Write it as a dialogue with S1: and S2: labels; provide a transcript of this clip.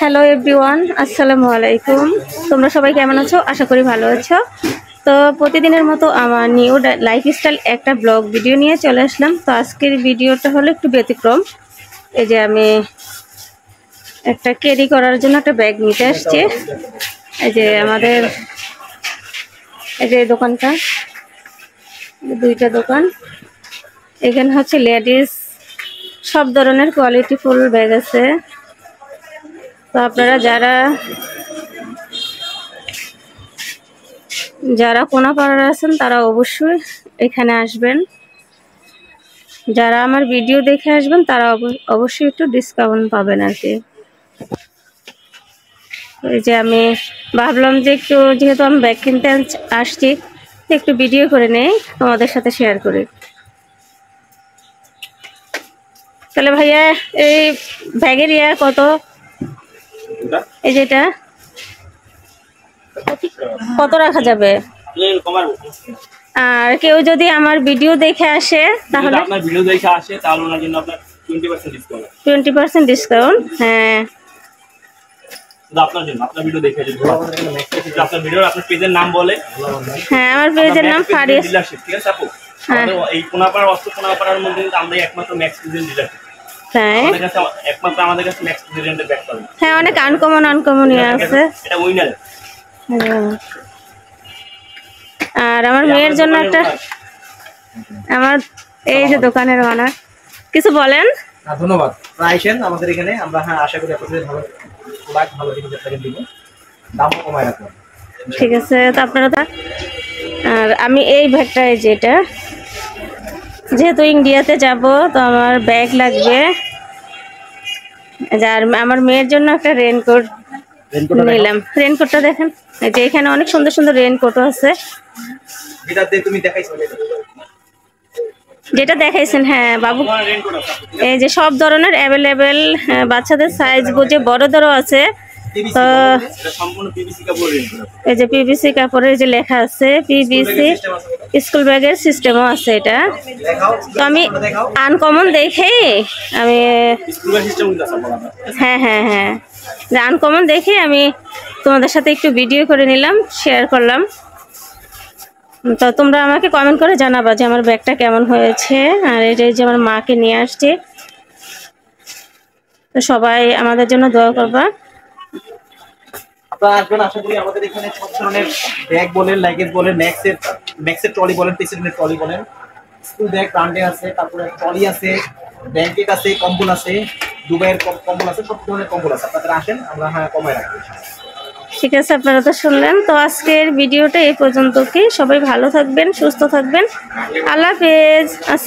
S1: Hello everyone আসসালামু আলাইকুম তোমরা সবাই কেমন আছো? আশা করি ভালো আছো। তো প্রতিদিনের মতো আমার নিউ লাইফস্টাইল একটা ব্লগ ভিডিও নিয়ে চলে আসলাম। তো আজকের ভিডিওটা হলো একটু ব্যতিক্রম। এই যে আমি একটা ক্যারি করার জন্য একটা ব্যাগ নিতে আসছি। এই যে আমাদের এই যে দোকানটা, দুইটা দোকান। এখানে হচ্ছে লেডিস সব ধরনের কোয়ালিটি ফুল ব্যাগ আছে। তো আপনারা যারা যারা কোনাপাড়ার আছেন, তারা অবশ্যই এখানে আসবেন। যারা আমার ভিডিও দেখে আসবেন, তারা অব- অবশ্যই একটু ডিসকাউন্ট পাবেন আর কি। এই যে আমি ভাবলাম যে একটু, যেহেতু আমি ব্যাগ কিনতে আসছি, একটু ভিডিও করে নেই, তোমাদের সাথে শেয়ার করি। তাহলে ভাইয়া, এই ব্যাগের ইয়া কত? এই যেটা কত রাখা যাবে? আর কেউ যদি আমার ভিডিও দেখে আসে তাহলে
S2: আপনার ভিডিও দেখে আসে তাহলে ওনার জন্য আপনার twenty percent discount
S1: twenty percent discount হ্যাঁ।
S2: আপনার জন্য আপনার ভিডিও দেখে যদি যদি আপনার ভিডিও আপনার পেজের নাম বলে।
S1: হ্যাঁ আমার পেজের নাম
S2: ঠিক আছে আপু?
S1: হ্যাঁ।
S2: এই কোনাপাড়া অস্ত্র কোনাপাড়ার মধ্যে আমরা একমাত্র ম্যাক্স ডিলারশিপ
S1: তাই
S2: আমাদের কাছে একমাত্র আমাদের কাছে ম্যাক্স প্রেজেন্টের ব্যাগ পাবেন
S1: হ্যাঁ অনেক আনকমন আনকমন ইয়ে আছে।
S2: এটা উইনার
S1: আর আমার মেয়ের জন্য একটা আমার এই যে দোকানের ওনার কিছু বলেন?
S3: হ্যাঁ, ধন্যবাদ। আইসেন আমাদের এখানে আমরা হ্যাঁ আশা করি আপনাদের ভালো লাগ ভালো জিনিস আপনাদের দিব দামও কমায় রাখব।
S1: ঠিক আছে তো আপনারা আর আমি এই ব্যাগটা এই যেটা যেহেতু ইন্ডিয়াতে যাব তো আমার ব্যাগ লাগবে। যার আমার মেয়ের জন্য একটা রেনকোট নিলাম। রেনকোটটা দেখেন এই যে এখানে অনেক সুন্দর সুন্দর রেনকোটও আছে।
S3: যেটা
S1: দেখাইছেন হ্যাঁ বাবু। এই যে সব ধরনের অ্যাভেলেবেল বাচ্চাদের সাইজ বুঝে বড়দেরও আছে। এই যে কাপড়ের যে লেখা আছে স্কুল ব্যাগের সিস্টেমও আছে এটা। তো আমি আনকমন দেখেই আমি হ্যাঁ হ্যাঁ হ্যাঁ। আনকমন দেখে আমি তোমাদের সাথে একটু ভিডিও করে নিলাম শেয়ার করলাম। তো তোমরা আমাকে কমেন্ট করে জানাবা যে আমার ব্যাগটা কেমন হয়েছে আর এটা যে আমার মাকে নিয়ে আসছে। তো সবাই আমাদের জন্য দোয়া করবা।
S3: ট্রলি আছে আছে কম্বল আছে কম্বল আছে, সব ধরনের কম্বল আছে। আপনারা আমরা হ্যাঁ
S1: ঠিক আছে, আপনারা তো শুনলেন। তো আজকের ভিডিওটা এই পর্যন্ত কি সবাই ভালো থাকবেন, সুস্থ থাকবেন। আল্লাহ হাফেজ। আচ্ছা